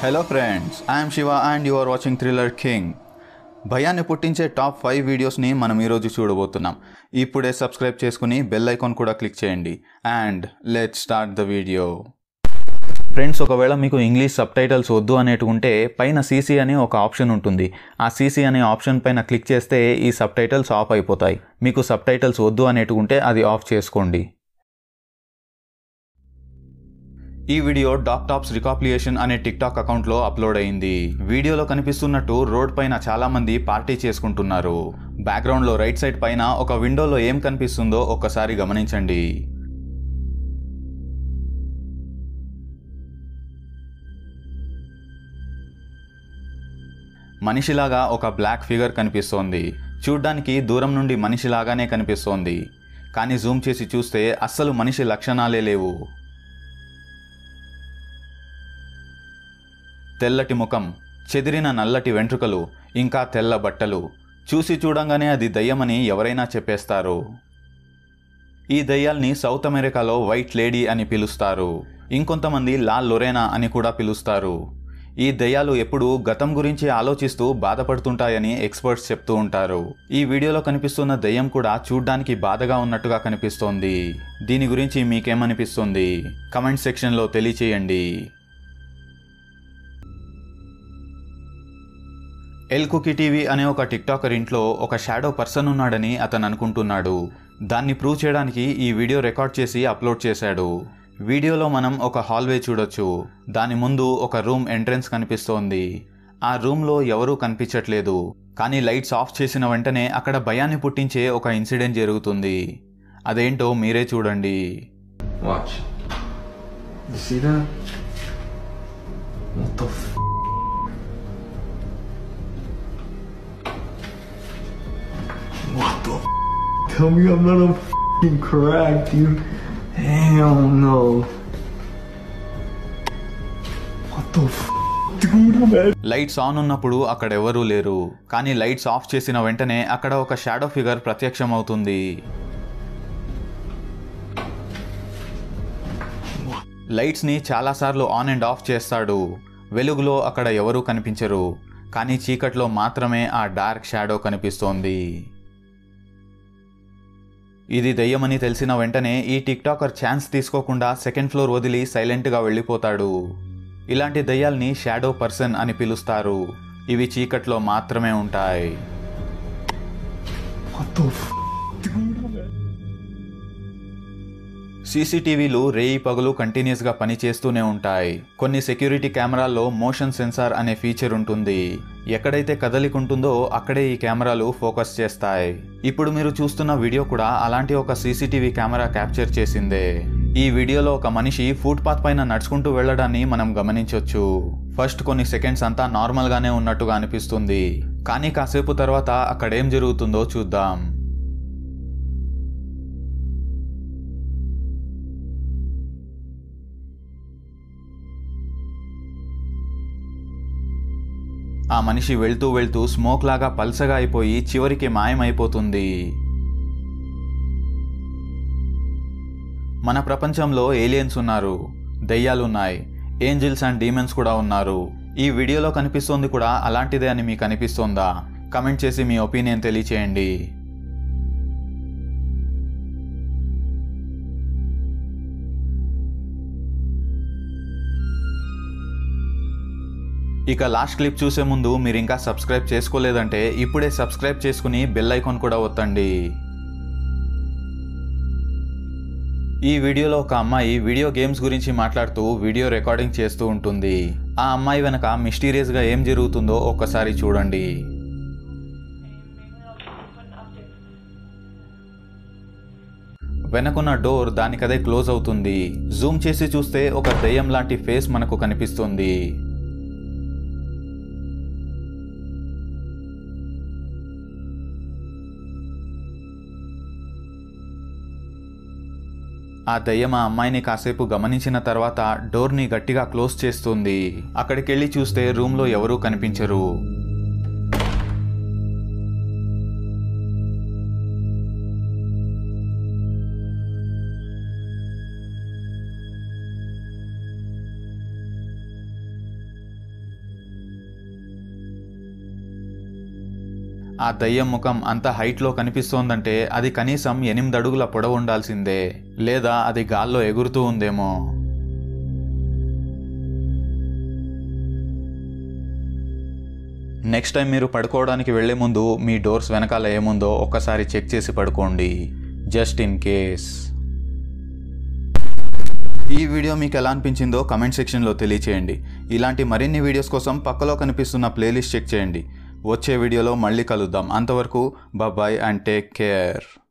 Hello friends I'm Shiva and you are watching thriller king భయాన్ని పుట్టించే top five వీడియోస్ని మనం ఈరోజు చూడబోతున్నాం. ఇప్పుడే సబ్స్క్రైబ్ చేసుకుని బెల్ ఐకాన్ కూడా క్లిక్ చేయండి. And let start the video friends ఒకవేళ మీకు ఇంగ్లీష్ సబ్ టైటిల్స్ వద్దు అనేటు ఉంటే పైన సీసీ అని ఒక ఆప్షన్ ఉంటుంది. ఆ సీసీ అనే ఆప్షన్ పైన క్లిక్ చేస్తే ఈ సబ్ టైటిల్స్ ఆఫ్ అయిపోతాయి. మీకు సబ్ టైటిల్స్ వద్దు అనేటు ఉంటే అది ఆఫ్ చేసుకోండి. ఈ వీడియో డాక్ టాప్స్ రికాప్లియేషన్ అనే టిక్టాక్ అకౌంట్లో అప్లోడ్ అయింది. వీడియోలో కనిపిస్తున్నట్టు రోడ్ పైన చాలా మంది పార్టీ చేసుకుంటున్నారు. బ్యాక్గ్రౌండ్లో రైట్ సైడ్ పైన ఒక విండోలో ఏం కనిపిస్తుందో ఒక్కసారి గమనించండి. మనిషిలాగా ఒక బ్లాక్ ఫిగర్ కనిపిస్తోంది. చూడ్డానికి దూరం నుండి మనిషిలాగానే కనిపిస్తోంది. కానీ జూమ్ చేసి చూస్తే అస్సలు మనిషి లక్షణాలే లేవు. తెల్లటి ముఖం చెదిరిన నల్లటి వెంట్రుకలు ఇంకా తెల్ల బట్టలు. చూసి చూడంగానే అది దయ్యమని ఎవరైనా చెప్పేస్తారు. ఈ దయ్యాల్ని సౌత్ అమెరికాలో వైట్ లేడీ అని పిలుస్తారు. ఇంకొంతమంది లాల్ లొరేనా అని కూడా పిలుస్తారు. ఈ దయ్యాలు ఎప్పుడూ గతం గురించి ఆలోచిస్తూ బాధపడుతుంటాయని ఎక్స్పర్ట్స్ చెప్తూ ఉంటారు. ఈ వీడియోలో కనిపిస్తున్న దయ్యం కూడా చూడ్డానికి బాధగా ఉన్నట్టుగా కనిపిస్తోంది. దీని గురించి మీకేమనిపిస్తుంది? కమెంట్ సెక్షన్లో తెలియచేయండి. ఎల్ కుకి టీవీ అనే ఒక టిక్టాకర్ ఇంట్లో ఒక షాడో పర్సన్ ఉన్నాడని అతను అనుకుంటున్నాడు. దాన్ని ప్రూవ్ చేయడానికి ఈ వీడియో రికార్డ్ చేసి అప్లోడ్ చేశాడు. వీడియోలో మనం ఒక హాల్వే చూడొచ్చు. దాని ముందు ఒక రూమ్ ఎంట్రన్స్ కనిపిస్తోంది. ఆ రూమ్లో ఎవరూ కనిపించట్లేదు. కానీ లైట్స్ ఆఫ్ చేసిన వెంటనే అక్కడ భయాన్ని పుట్టించే ఒక ఇన్సిడెంట్ జరుగుతుంది. అదేంటో మీరే చూడండి. Watch You see that? What the f? Don't? Tell me I'm not a crack, dude. Hell no. What the f? Lights on ఉన్నప్పుడు అక్కడ ఎవరూ లేరు కానీ లైట్స్ ఆఫ్ చేసిన వెంటనే అక్కడ ఒక షాడో ఫిగర్ ప్రత్యక్షమవుతుంది లైట్స్ని చాలాసార్లు ఆన్ అండ్ ఆఫ్ చేస్తాడు వెలుగులో అక్కడ ఎవరూ కనిపించరు కానీ చీకట్లో మాత్రమే ఆ డార్క్ షాడో కనిపిస్తోంది ఇది దయ్యమని తెలిసిన వెంటనే ఈ టిక్టాకర్ ఛాన్స్ తీసుకోకుండా సెకండ్ ఫ్లోర్ వదిలి సైలెంట్గా వెళ్ళిపోతాడు. ఇలాంటి దయ్యాల్ని షాడో పర్సన్ అని పిలుస్తారు. ఇవి చీకట్లో మాత్రమే ఉంటాయి. సీసీటీవీలు రేయి పగలు కంటిన్యూస్గా పనిచేస్తూనే ఉంటాయి. కొన్ని సెక్యూరిటీ కెమెరాల్లో మోషన్ సెన్సార్ అనే ఫీచర్ ఉంటుంది. ఎక్కడైతే కదలిక ఉంటుందో అక్కడే ఈ కెమెరాలు ఫోకస్ చేస్తాయి. ఇప్పుడు మీరు చూస్తున్న వీడియో కూడా అలాంటి ఒక సీసీటీవీ కెమెరా క్యాప్చర్ చేసిందే. ఈ వీడియోలో ఒక మనిషి ఫుట్పాత్ పైన నడుచుకుంటూ వెళ్ళడాన్ని మనం గమనించవచ్చు ఫస్ట్ కొన్ని సెకండ్స్ అంతా నార్మల్గానే ఉన్నట్టుగా అనిపిస్తుంది. కానీ కాసేపు తర్వాత అక్కడేం జరుగుతుందో చూద్దాం. ఆ మనిషి వెళ్తూ వెళ్తూ స్మోక్ లాగా పల్సగా అయిపోయి చివరికి మాయమైపోతుంది. మన ప్రపంచంలో ఏలియన్స్ ఉన్నారు. దయ్యాలున్నాయి ఏంజిల్స్ అండ్ డీమన్స్ కూడా ఉన్నారు. ఈ వీడియోలో కనిపిస్తోంది కూడా అలాంటిదే అని మీకు అనిపిస్తోందా? కమెంట్ చేసి మీ ఒపీనియన్ తెలియచేయండి. ఇక లాస్ట్ క్లిప్ చూసే ముందు మీరు ఇంకా సబ్స్క్రైబ్ చేసుకోలేదంటే ఇప్పుడే సబ్స్క్రైబ్ చేసుకుని బెల్ ఐకాన్ కూడా ఒత్తండి. ఈ వీడియోలో ఒక అమ్మాయి వీడియో గేమ్స్ గురించి మాట్లాడుతూ వీడియో రికార్డింగ్ చేస్తూ ఉంటుంది. ఆ అమ్మాయి వెనక మిస్టీరియస్గా ఏం జరుగుతుందో ఒక్కసారి చూడండి. వెనకున్న డోర్ దానికదే క్లోజ్ అవుతుంది. జూమ్ చేసి చూస్తే ఒక దెయ్యం లాంటి ఫేస్ మనకు కనిపిస్తుంది. ఆ దయ్యం ఆ అమ్మాయిని కాసేపు గమనించిన తర్వాత డోర్ని గట్టిగా క్లోజ్ చేస్తుంది. అక్కడికెళ్ళి చూస్తే రూమ్లో ఎవరూ కనిపించరు. ఆ దయ్యం ముఖం అంత హైట్లో కనిపిస్తోందంటే అది కనీసం ఎనిమిది అడుగుల పొడవు ఉండాల్సిందే లేదా అది గాల్లో ఎగురుతూ ఉందేమో. నెక్స్ట్ టైం మీరు పడుకోవడానికి వెళ్ళే ముందు మీ డోర్స్ వెనకాల ఏముందో ఒక్కసారి చెక్ చేసి పడుకోండి జస్ట్ ఇన్ కేస్ ఈ వీడియో మీకు ఎలా అనిపించిందో కమెంట్ సెక్షన్లో తెలియచేయండి. ఇలాంటి మరిన్ని వీడియోస్ కోసం పక్కలో కనిపిస్తున్న ప్లేలిస్ట్ చెక్ చేయండి. వచ్చే వీడియోలో మళ్ళీ కలుద్దాం. అంతవరకు బాబాయ్ అండ్ టేక్ కేర్.